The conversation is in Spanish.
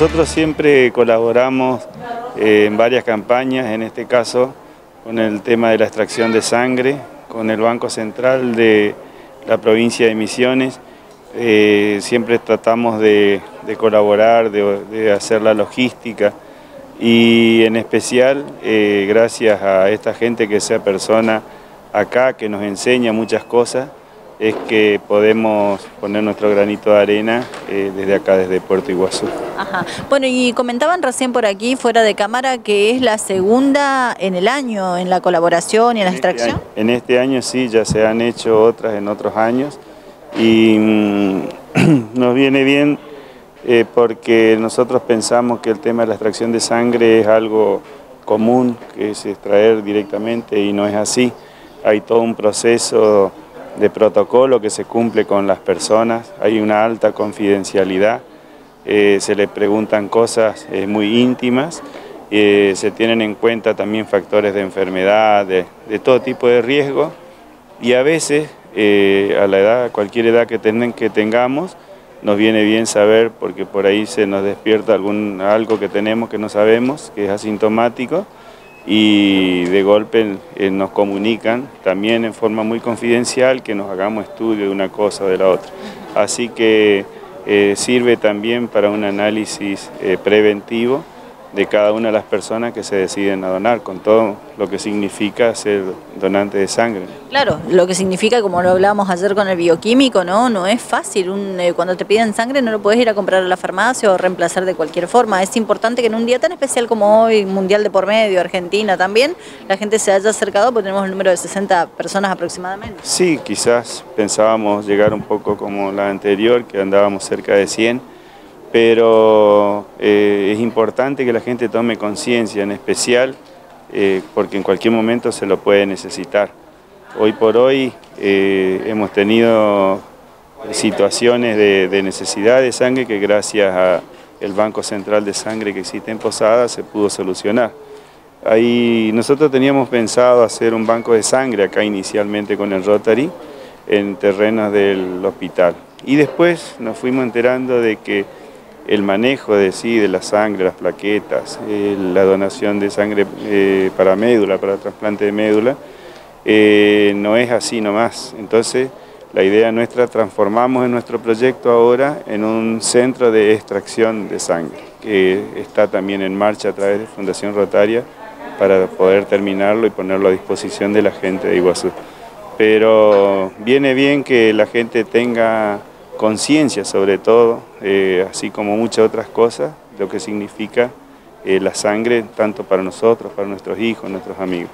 Nosotros siempre colaboramos eh, en varias campañas, en este caso con el tema de la extracción de sangre, con el Banco Central de la provincia de Misiones. Eh, siempre tratamos de, colaborar, de, hacer la logística y en especial eh, gracias a esta gente que sea persona acá, que nos enseña muchas cosas, es que podemos poner nuestro granito de arena eh, desde acá, desde Puerto Iguazú. Ajá. Bueno, y comentaban recién por aquí, fuera de cámara, que es la segunda en el año en la colaboración y en la este extracción. en este año sí, ya se han hecho otras en otros años y mm, nos viene bien eh, porque nosotros pensamos que el tema de la extracción de sangre es algo común, que es extraer directamente y no es así. Hay todo un proceso de protocolo que se cumple con las personas, hay una alta confidencialidad, eh, se le preguntan cosas eh, muy íntimas, eh, se tienen en cuenta también factores de enfermedad, de, todo tipo de riesgo y a veces a la edad, cualquier edad que, que tengamos, nos viene bien saber porque por ahí se nos despierta algún, algo que tenemos que no sabemos, que es asintomático, y de golpe eh, nos comunican también en forma muy confidencial que nos hagamos estudio de una cosa o de la otra. Así que eh, sirve también para un análisis eh, preventivo de cada una de las personas que se deciden a donar, con todo lo que significa ser donante de sangre. Claro, lo que significa, como lo hablábamos ayer con el bioquímico, no no es fácil. Eh, cuando te piden sangre no lo puedes ir a comprar a la farmacia o reemplazar de cualquier forma. Es importante que en un día tan especial como hoy, Mundial de por medio, Argentina también, la gente se haya acercado porque tenemos el número de 60 personas aproximadamente. Sí, quizás pensábamos llegar un poco como la anterior, que andábamos cerca de 100 pero eh, es importante que la gente tome conciencia, en especial eh, porque en cualquier momento se lo puede necesitar. Hoy por hoy eh, hemos tenido situaciones de, necesidad de sangre que gracias al Banco Central de Sangre que existe en Posada se pudo solucionar. Ahí nosotros teníamos pensado hacer un banco de sangre acá inicialmente con el Rotary en terrenos del hospital. Y después nos fuimos enterando de que el manejo de sí, de la sangre, las plaquetas, eh, la donación de sangre eh, para médula, para trasplante de médula, eh, no es así nomás. Entonces, la idea nuestra, transformamos en nuestro proyecto ahora en un centro de extracción de sangre, que está también en marcha a través de Fundación Rotaria para poder terminarlo y ponerlo a disposición de la gente de Iguazú. Pero viene bien que la gente tenga conciencia sobre todo, eh, así como muchas otras cosas, lo que significa eh, la sangre tanto para nosotros, para nuestros hijos, nuestros amigos.